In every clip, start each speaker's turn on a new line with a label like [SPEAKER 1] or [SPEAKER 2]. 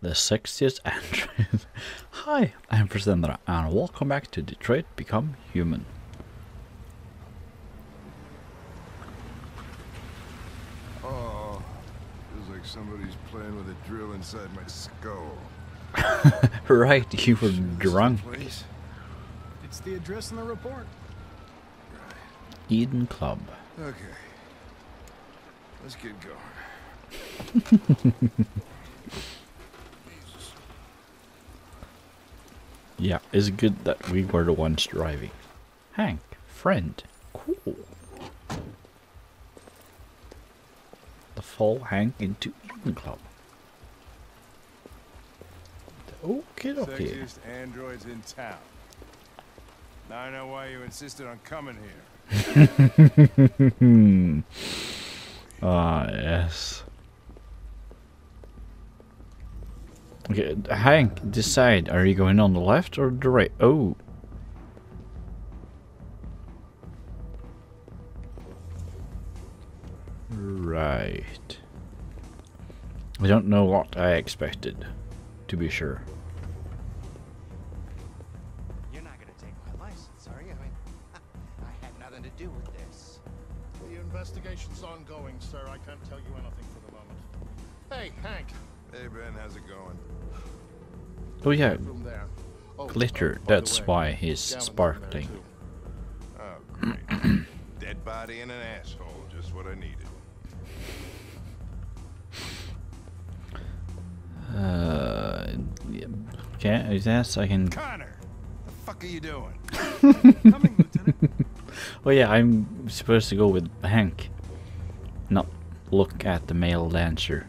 [SPEAKER 1] the sexiest android. Hi, I'm Forstendra, and welcome back to Detroit Become Human.
[SPEAKER 2] Oh, feels like somebody's playing with a drill inside my skull.
[SPEAKER 1] right, you were
[SPEAKER 2] Sure this is the
[SPEAKER 1] drunk.
[SPEAKER 2] place?
[SPEAKER 3] It's the address in the report.
[SPEAKER 1] Eden Club.
[SPEAKER 2] Okay. Let's get going.
[SPEAKER 1] Yeah, it's good that we were the ones driving. Hank, friend, cool. The fall Hank into Eden Club. Okay, okay.
[SPEAKER 2] Sexiest androids in town. Now I know why you insisted on coming here.
[SPEAKER 1] Ah, yes. Okay, Hank, decide. Are you going on the left or the right? Oh. Right. I don't know what I expected, to be sure.
[SPEAKER 4] You're not gonna take my license, are you? I mean, I had nothing to do with this.
[SPEAKER 5] The investigation's ongoing, sir. I can't tell you anything for the moment. Hey, Hank.
[SPEAKER 2] Hey Ben, how's it going?
[SPEAKER 1] Oh yeah.
[SPEAKER 5] Oh,
[SPEAKER 1] glitter.
[SPEAKER 5] the
[SPEAKER 1] That's why he's
[SPEAKER 5] Gavin's in there,
[SPEAKER 1] sparkling.
[SPEAKER 2] Oh, great. Dead body and an asshole, just what I needed.
[SPEAKER 1] Uh, yeah, okay, yes, I can.
[SPEAKER 2] Connor, the fuck are you doing?
[SPEAKER 3] Coming, Lieutenant.
[SPEAKER 1] Oh yeah, I'm supposed to go with Hank, not look at the male dancer.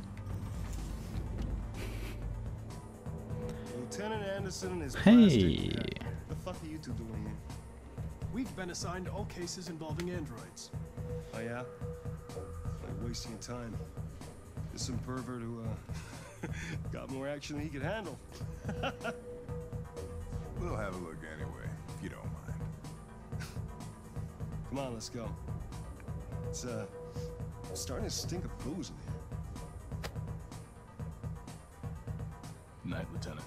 [SPEAKER 6] Anderson and his
[SPEAKER 1] Hey,
[SPEAKER 6] plastic. The fuck are you two doing here?
[SPEAKER 3] We've been assigned all cases involving androids.
[SPEAKER 6] Oh yeah? Like wasting your time. There's some pervert who uh got more action than he could handle.
[SPEAKER 2] We'll have a look anyway, if you don't mind.
[SPEAKER 6] Come on, let's go. It's uh starting to stink of booze in here.
[SPEAKER 5] Night, Lieutenant.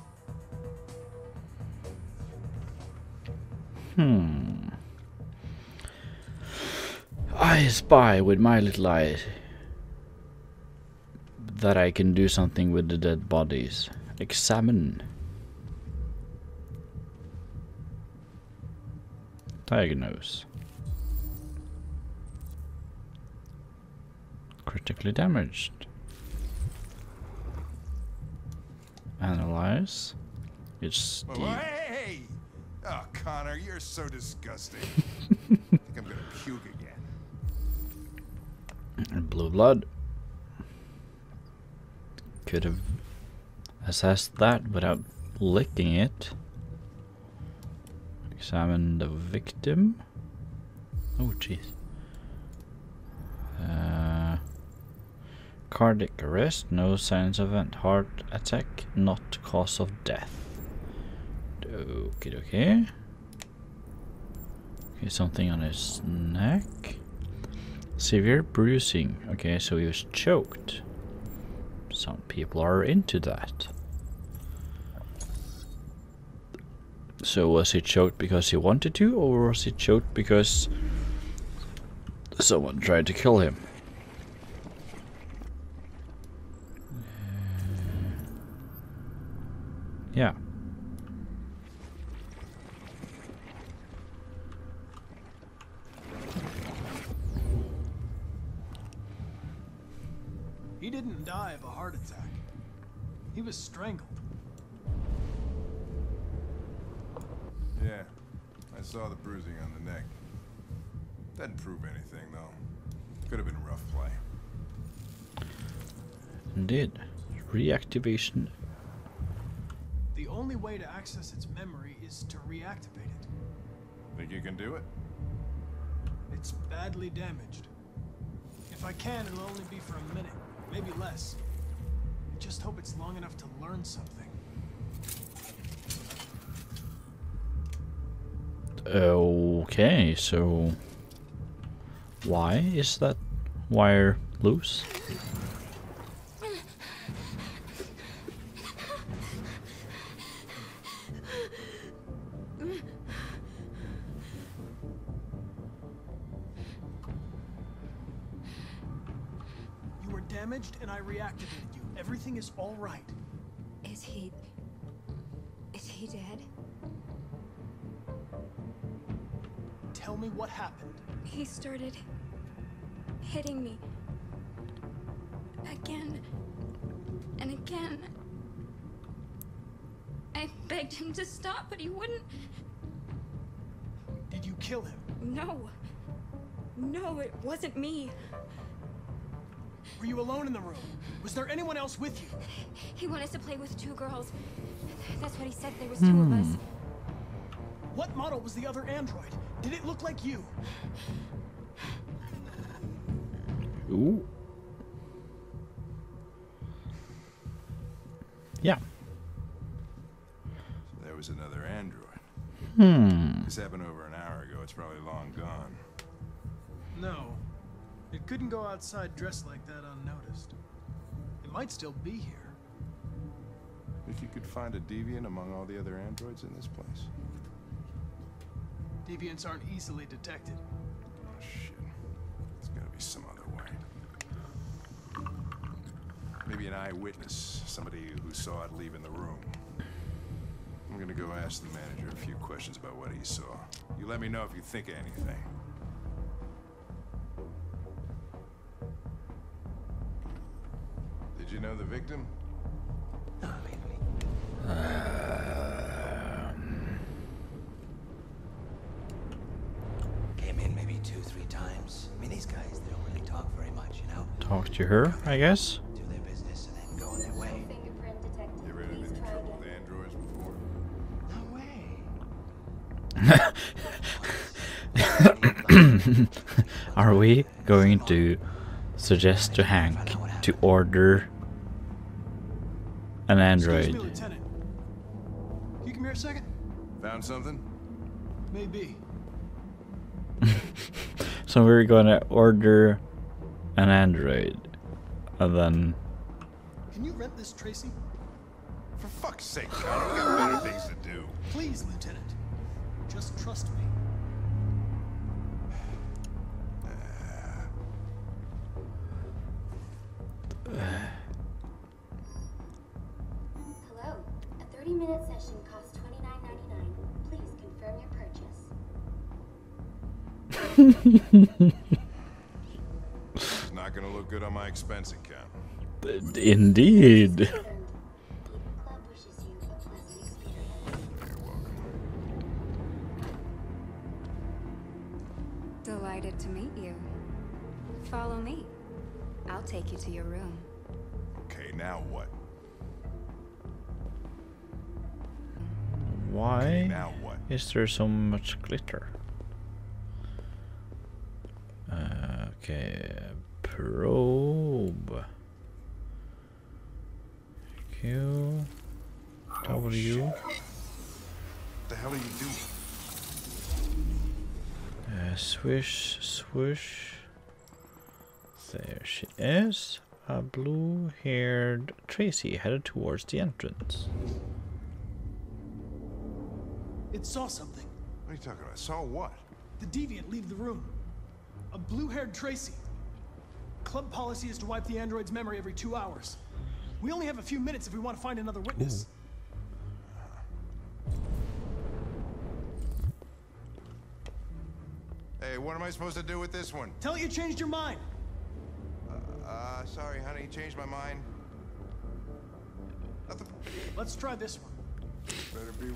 [SPEAKER 1] Hmm. I spy with my little eye that I can do something with the dead bodies. Examine. Diagnose. Critically damaged. Analyze. It's the!
[SPEAKER 2] Oh, Connor, you're so disgusting. I think I'm gonna puke again.
[SPEAKER 1] blue blood. Could have assessed that without licking it. Examine the victim. Oh, jeez. Uh, cardiac arrest, no signs of an heart attack, not cause of death. Okay, okay. Okay, something on his neck. Severe bruising. Okay, so he was choked. Some people are into that. So was he choked because he wanted to, or was he choked because someone tried to kill him? Yeah.
[SPEAKER 3] Attack. He was strangled.
[SPEAKER 2] Yeah, I saw the bruising on the neck. Doesn't prove anything, though. Could have been rough play.
[SPEAKER 1] Indeed. Reactivation.
[SPEAKER 3] The only way to access its memory is to reactivate it.
[SPEAKER 2] Think you can do it?
[SPEAKER 3] It's badly damaged. If I can, it'll only be for a minute, maybe less. Just hope it's long enough to learn something.
[SPEAKER 1] Okay, so why is that wire loose?
[SPEAKER 3] Tell me what happened.
[SPEAKER 7] He started. hitting me. Again. And again. I begged him to stop, but he wouldn't.
[SPEAKER 3] Did you kill him?
[SPEAKER 7] No. No, it wasn't me.
[SPEAKER 3] Were you alone in the room? Was there anyone else with you?
[SPEAKER 7] He wanted to play with two girls. That's what he said. There was two of hmm. us.
[SPEAKER 3] What model was the other android? Did it look like you?
[SPEAKER 1] Ooh. Yeah.
[SPEAKER 2] There was another android.
[SPEAKER 1] Hmm.
[SPEAKER 2] This happened over an hour ago. It's probably long gone.
[SPEAKER 3] No. It couldn't go outside dressed like that unnoticed. It might still be here.
[SPEAKER 2] If you could find a deviant among all the other androids in this place.
[SPEAKER 3] Deviants aren't easily detected.
[SPEAKER 2] Oh shit. There's gotta be some other way. Maybe an eyewitness, somebody who saw it leaving the room. I'm gonna go ask the manager a few questions about what he saw. You let me know if you think of anything. Did you know the victim?
[SPEAKER 4] No, I mean, I mean, came in maybe two, three times. I mean, these guys, they don't really talk very much, you know?
[SPEAKER 1] Talk to her, I guess.
[SPEAKER 4] Do their business and then go on their way.
[SPEAKER 8] Fingerprint detected.
[SPEAKER 2] You ever had
[SPEAKER 8] Please
[SPEAKER 2] any
[SPEAKER 8] try
[SPEAKER 2] trouble
[SPEAKER 8] again.
[SPEAKER 2] With androids before?
[SPEAKER 4] No way.
[SPEAKER 1] Are we going to suggest to Hank to order an
[SPEAKER 3] Excuse me,
[SPEAKER 1] android?
[SPEAKER 3] Lieutenant. You come here a second?
[SPEAKER 2] Found something?
[SPEAKER 3] Maybe.
[SPEAKER 1] So we're gonna order an android, and then
[SPEAKER 3] Can you rent this, Tracy?
[SPEAKER 2] For fuck's sake, Connor, we got better things to do.
[SPEAKER 3] Please, Lieutenant. Just trust me.
[SPEAKER 8] Hello. A 30-minute session costs $29.99. Please confirm your purchase.
[SPEAKER 2] It's not gonna look good on my expense account.
[SPEAKER 1] indeed.
[SPEAKER 8] Confirmed. The club wishes you a pleasant experience.
[SPEAKER 2] You're welcome.
[SPEAKER 7] Delighted to meet you. Follow me. I'll take you to your room.
[SPEAKER 2] Okay, now what?
[SPEAKER 1] Why
[SPEAKER 2] Now what?
[SPEAKER 1] is there so much glitter? Uh, okay, probe. Q. W.
[SPEAKER 2] What the hell are you doing?
[SPEAKER 1] Uh, swish, swoosh. There she is. A blue haired Tracy headed towards the entrance.
[SPEAKER 3] It saw something.
[SPEAKER 2] What are you talking about? Saw what?
[SPEAKER 3] The deviant leave the room. A blue-haired Tracy. Club policy is to wipe the android's memory every two hours. We only have a few minutes if we want to find another witness.
[SPEAKER 2] Hey, what am I supposed to do with this one?
[SPEAKER 3] Tell it you changed your mind.
[SPEAKER 2] Uh, sorry, honey, changed my mind. Nothing
[SPEAKER 3] Let's try this one.
[SPEAKER 2] better be.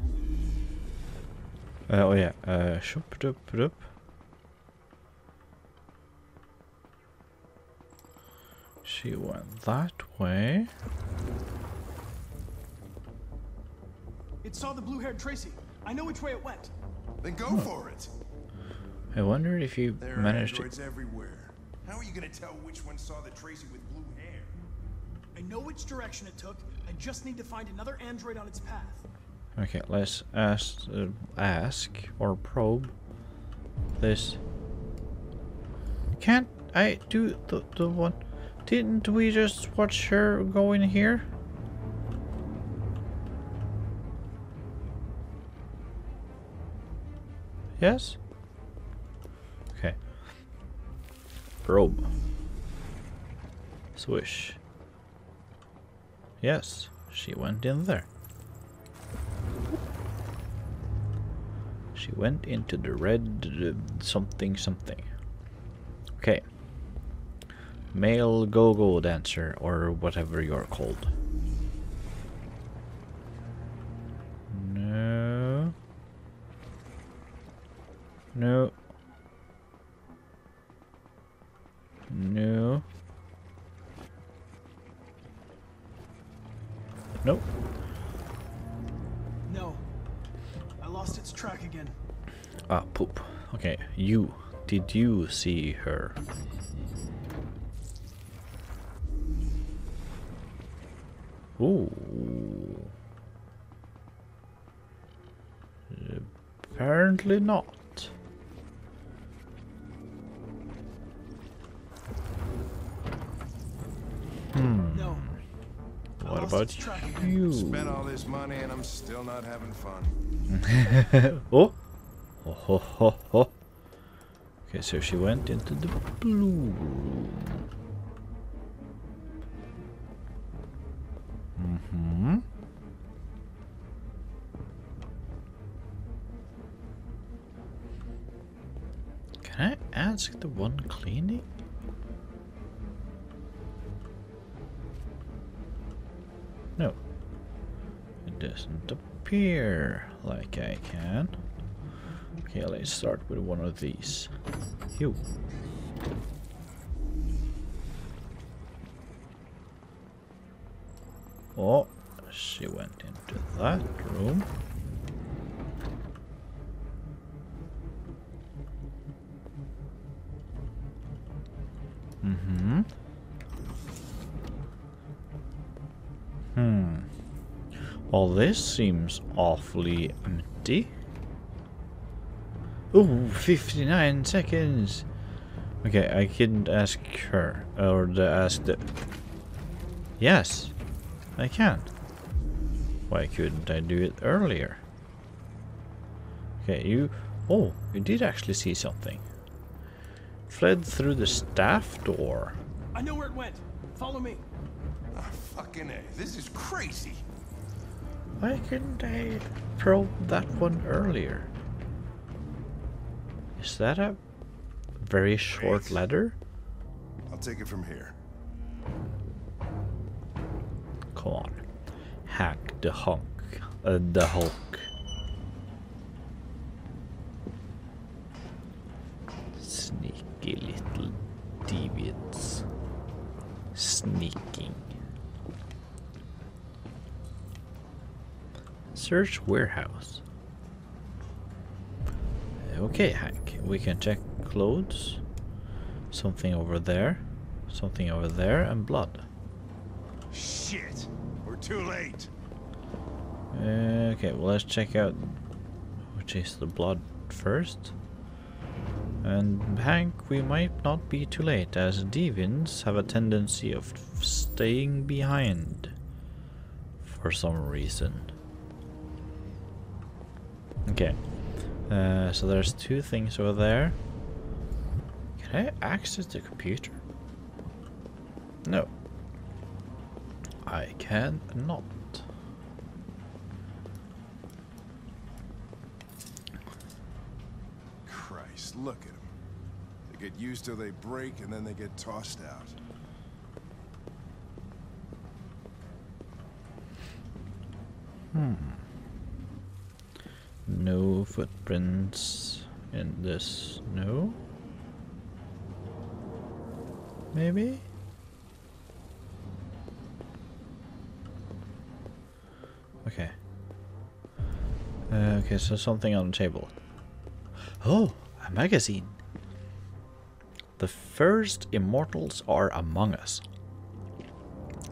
[SPEAKER 1] Uh, oh yeah, uh, shoop doop doop. She went that way.
[SPEAKER 3] It saw the blue-haired Tracy. I know which way it went.
[SPEAKER 2] Then go for it.
[SPEAKER 1] I wonder if you
[SPEAKER 2] There are
[SPEAKER 1] managed to.
[SPEAKER 2] androids everywhere. How are you gonna tell which one saw the Tracy with blue hair?
[SPEAKER 3] I know which direction it took. I just need to find another android on its path.
[SPEAKER 1] Okay, let's ask, uh, ask or probe this. Can't I do the the one? Didn't we just watch her go in here? Yes. Okay. Probe. Swish. Yes, she went in there. She went into the red something something. Okay. Male go-go dancer or whatever you're called. No. No. No. Nope.
[SPEAKER 3] No. I lost its track again.
[SPEAKER 1] Ah, poop. Okay, you. Did you see her? Ooh. Apparently not. Hmm.
[SPEAKER 3] No.
[SPEAKER 1] What about
[SPEAKER 3] its track again.
[SPEAKER 1] you?
[SPEAKER 2] Spent all this money and I'm still not having fun.
[SPEAKER 1] oh. Oh ho ho ho. Okay, so she went into the blue room. Ask the one cleaning? No. It doesn't appear like I can. Okay, let's start with one of these. You. Oh, she went into that room. Mm-hmm. Hmm. Well, this seems awfully empty. Ooh, 59 seconds. Okay, I couldn't ask her or the ask the. Yes, I can. Why couldn't I do it earlier? Okay, you. Oh, you did actually see something. Fled through the staff door.
[SPEAKER 3] I know where it went. Follow me.
[SPEAKER 2] Ah, fucking A. This is crazy.
[SPEAKER 1] Why couldn't I probe that one earlier? Is that a very short
[SPEAKER 2] Wait.
[SPEAKER 1] ladder?
[SPEAKER 2] I'll take it from here.
[SPEAKER 1] Come on. Hank the hunk. Uh, the Hulk. Sneaky little deviants. Sneaking. Search warehouse. Okay, Hank. We can check clothes. Something over there. Something over there and blood.
[SPEAKER 2] Shit. We're too late.
[SPEAKER 1] Uh, okay, well let's check out which is the blood first. And Hank, we might not be too late, as deviants have a tendency of staying behind for some reason. Okay, uh, so there's two things over there. Can I access the computer? No. I can not.
[SPEAKER 2] Christ, look at them. They get used till they break and then they get tossed out.
[SPEAKER 1] No footprints in this. No? Maybe? Okay. Uh, okay, so something on the table. Oh, a magazine. The first immortals are among us.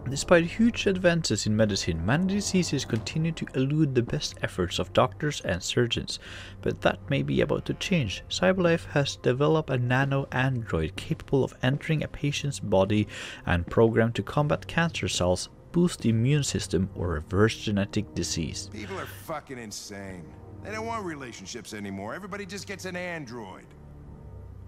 [SPEAKER 1] Despite huge advances in medicine, many diseases continue to elude the best efforts of doctors and surgeons. But that may be about to change. CyberLife has developed a nano android capable of entering a patient's body and programmed to combat cancer cells, boost the immune system, or reverse genetic disease.
[SPEAKER 2] People are fucking insane. They don't want relationships anymore. Everybody just gets an android.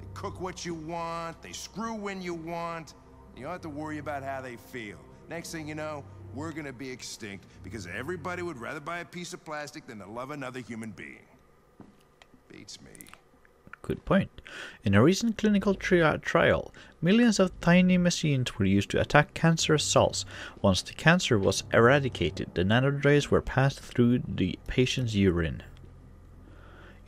[SPEAKER 2] They cook what you want, they screw when you want. You don't have to worry about how they feel. Next thing you know, we're gonna be extinct because everybody would rather buy a piece of plastic than to love another human being. Beats me.
[SPEAKER 1] Good point. In a recent clinical tri- trial, millions of tiny machines were used to attack cancerous cells. Once the cancer was eradicated, the nanorays were passed through the patient's urine.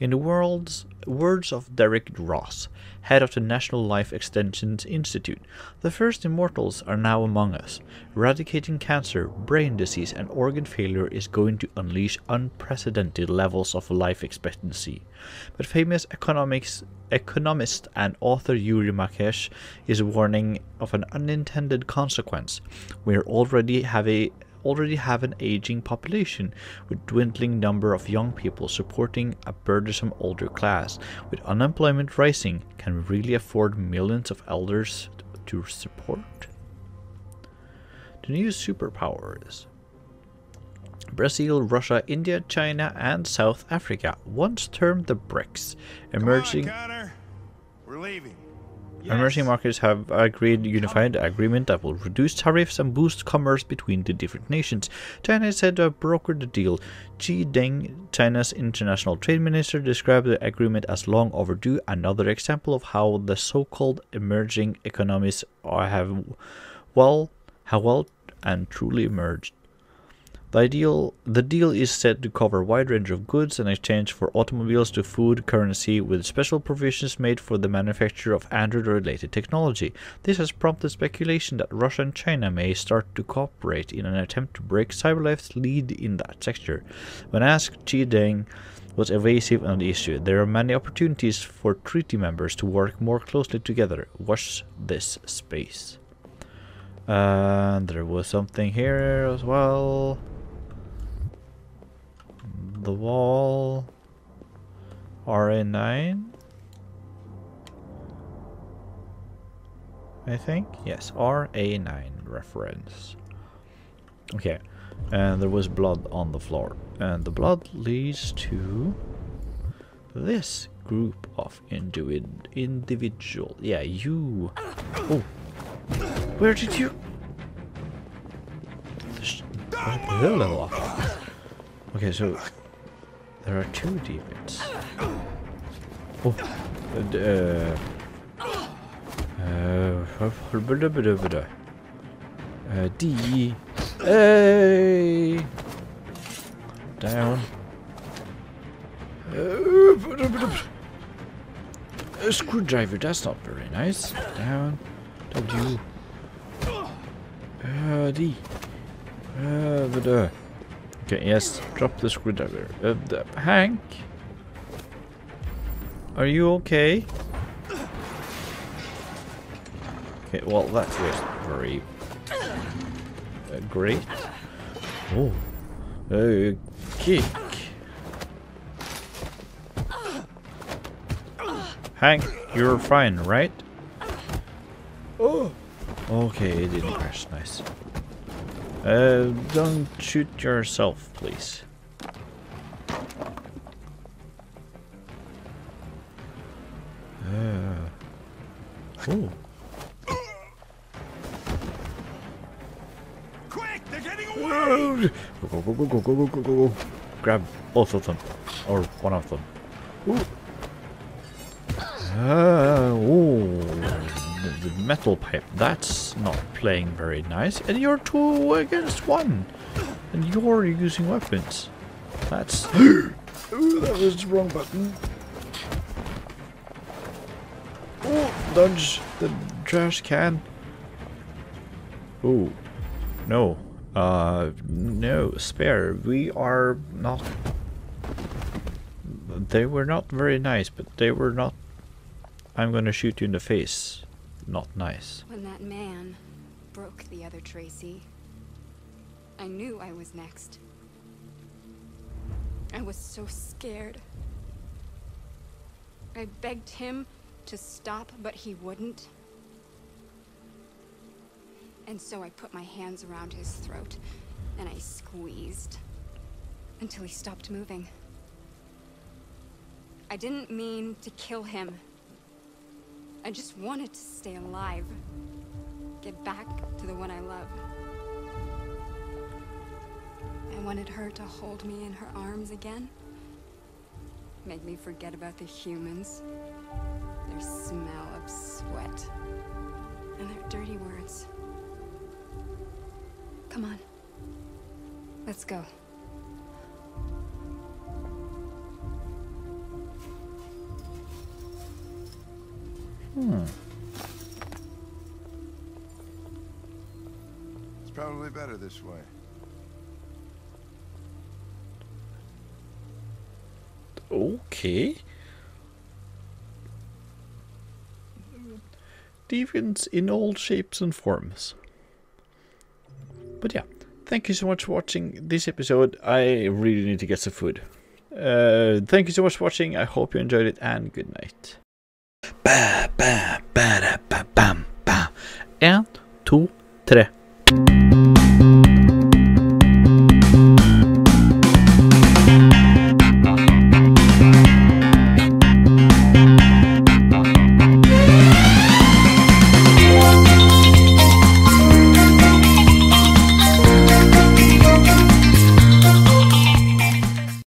[SPEAKER 1] In the world's words of Derek Ross, head of the National Life Extension Institute, the first immortals are now among us. Eradicating cancer, brain disease, and organ failure is going to unleash unprecedented levels of life expectancy. But famous economics, economist and author Yuri Makesh is warning of an unintended consequence. We already have a already have an aging population with dwindling number of young people supporting a burdensome older class with unemployment rising can we really afford millions of elders to support the new superpowers Brazil, Russia, India, China, and South Africa, once termed the BRICS, emerging
[SPEAKER 2] on. We're leaving.
[SPEAKER 1] Emerging markets have agreed unified agreement that will reduce tariffs and boost commerce between the different nations. China said to have brokered the deal. Xi Deng, China's international trade minister, described the agreement as long overdue, another example of how the so-called emerging economies are have well have well and truly emerged. The ideal the deal is said to cover a wide range of goods in exchange for automobiles to food currency with special provisions made for the manufacture of Android related technology. This has prompted speculation that Russia and China may start to cooperate in an attempt to break CyberLife's lead in that sector. When asked, Xi Deng was evasive on the issue. There are many opportunities for treaty members to work more closely together. Watch this space. And there was something here as well the wall. RA9 I think? Yes RA9 reference. Okay and there was blood on the floor. And the blood leads to this group of individ individual. Yeah you. Oh. Where did you? Okay so there are two demons. Oh, uh, uh, uh, D, A, down. A screwdriver, that's not very nice. Down, W, uh, D, uh, Okay, yes, drop the screwdriver. Uh, the, Hank? Are you okay? Okay, well, that was very uh, great. Oh, uh, kick. Hank, you're fine, right? Oh. Okay, it didn't crash. Nice. Uh, don't shoot yourself, please. Uh. Ooh.
[SPEAKER 2] Quick, they're getting away.
[SPEAKER 1] Go, go, go, go, go, go, go, go, go. Grab both of them. Or one of them. Ooh. Uh, ooh. The, metal pipe. That's not playing very nice. And you're two against one. And you're using weapons. That's... Ooh, that was the wrong button. Oh, dodge the trash can. Oh, no. Uh, no, spare. We are not... They were not very nice, but they were not... I'm gonna shoot you in the face. Not nice.
[SPEAKER 7] When that man broke the other Tracy, I knew I was next. I was so scared. I begged him to stop, but he wouldn't. And so I put my hands around his throat and I squeezed until he stopped moving. I didn't mean to kill him. I just wanted to stay alive. get back to the one I love. I wanted her to hold me in her arms again. Make me forget about the humans, their smell of sweat, and their dirty words. Come on. Let's go.
[SPEAKER 1] Hmm.
[SPEAKER 2] It's probably better this way.
[SPEAKER 1] Okay. Deviants in all shapes and forms. But yeah, thank you so much for watching this episode. I really need to get some food. Uh, thank you so much for watching. I hope you enjoyed it and good night. Ba, ba,